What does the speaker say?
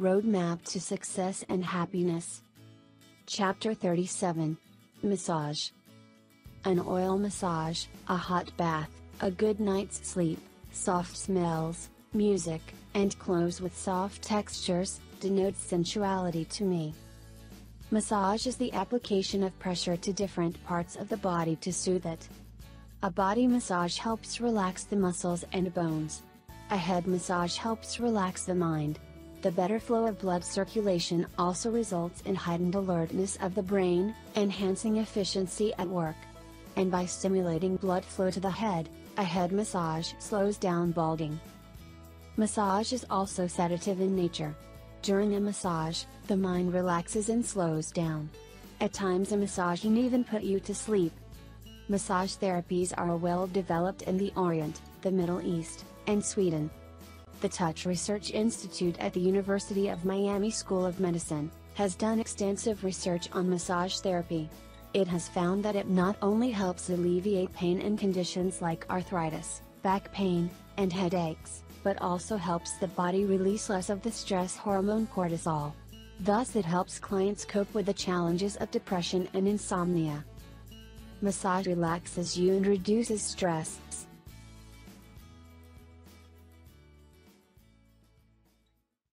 Roadmap to Success and Happiness. Chapter 37 Massage. An oil massage, a hot bath, a good night's sleep, soft smells, music, and clothes with soft textures, denotes sensuality to me. Massage is the application of pressure to different parts of the body to soothe it. A body massage helps relax the muscles and bones. A head massage helps relax the mind. The better flow of blood circulation also results in heightened alertness of the brain, enhancing efficiency at work. And by stimulating blood flow to the head, a head massage slows down balding. Massage is also sedative in nature. During a massage, the mind relaxes and slows down. At times a massage can even put you to sleep. Massage therapies are well developed in the Orient, the Middle East, and Sweden. The Touch Research Institute at the University of Miami School of Medicine has done extensive research on massage therapy. It has found that it not only helps alleviate pain in conditions like arthritis, back pain, and headaches, but also helps the body release less of the stress hormone cortisol. Thus, it helps clients cope with the challenges of depression and insomnia. Massage relaxes you and reduces stress.